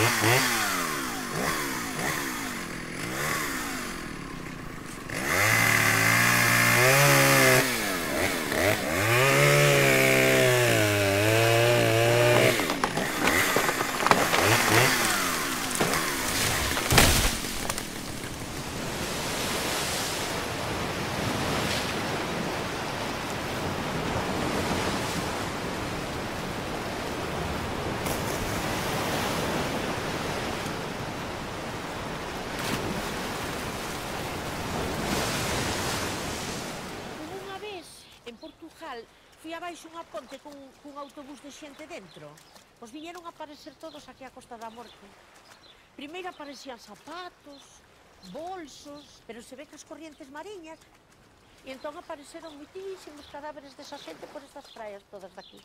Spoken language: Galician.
Mm-hmm. Portugal, fui abaixo unha ponte cun, cun autobús de xente dentro. Pois viñeron a aparecer todos aquí a Costa da Morte. Primeiro aparecían zapatos, bolsos, pero se ve que as corrientes mariñas. E entón apareceron muitísimos cadáveres desa xente por estas praias todas daqui.